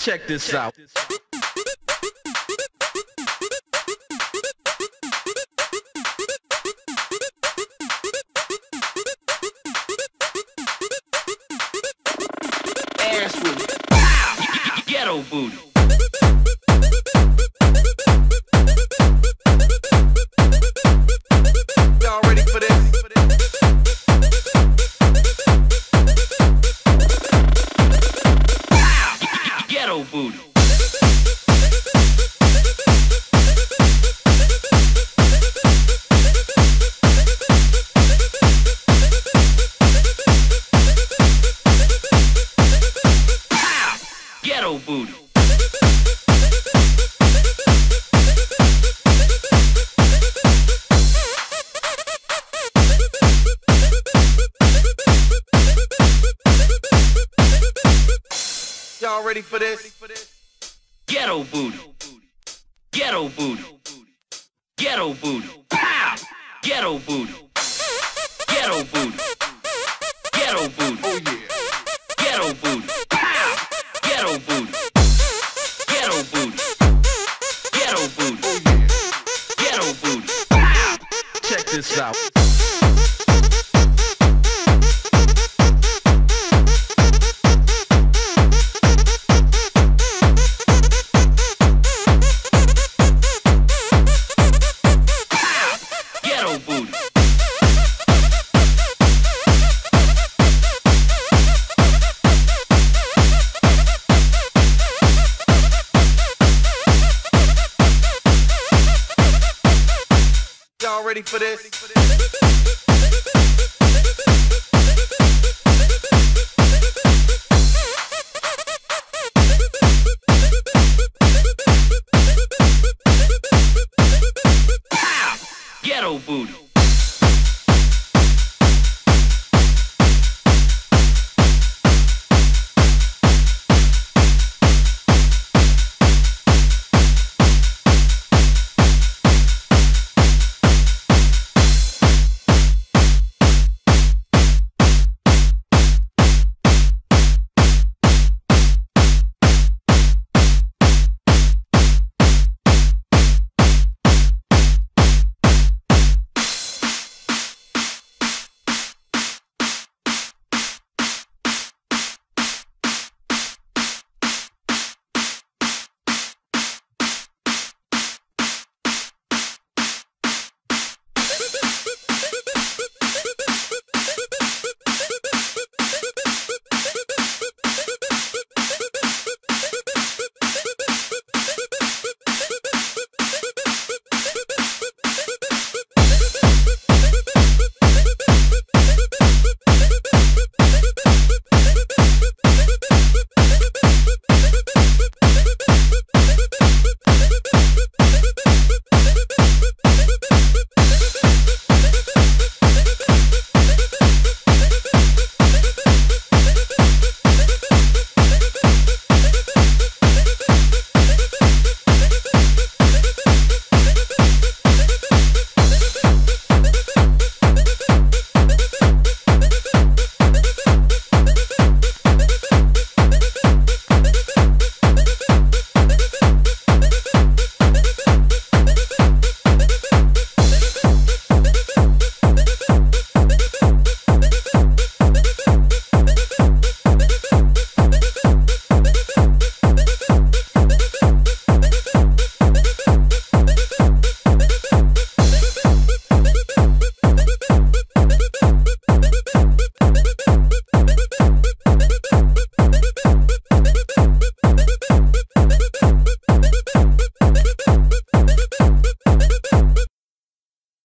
Check this out. Ass with ghetto booty. Booty. Y'all ready for this? Ghetto booty. Ghetto booty. Ghetto booty. Pow! Ghetto booty. Ghetto booty. Ghetto booty. Oh yeah. Ghetto booty. This out. Ready for this?